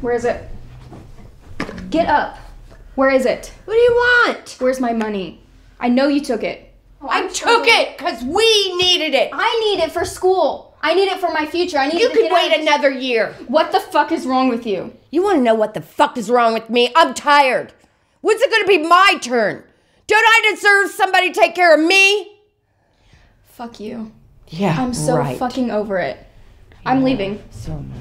Where is it? Get up. Where is it? What do you want? Where's my money? I know you took it. Oh, I took it because we needed it. I need it for school. I need it for my future. I need You could get wait another year. What the fuck is wrong with you? You want to know what the fuck is wrong with me? I'm tired. When's it going to be my turn? Don't I deserve somebody to take care of me? Fuck you. Yeah, I'm so fucking over it. I'm leaving. So much.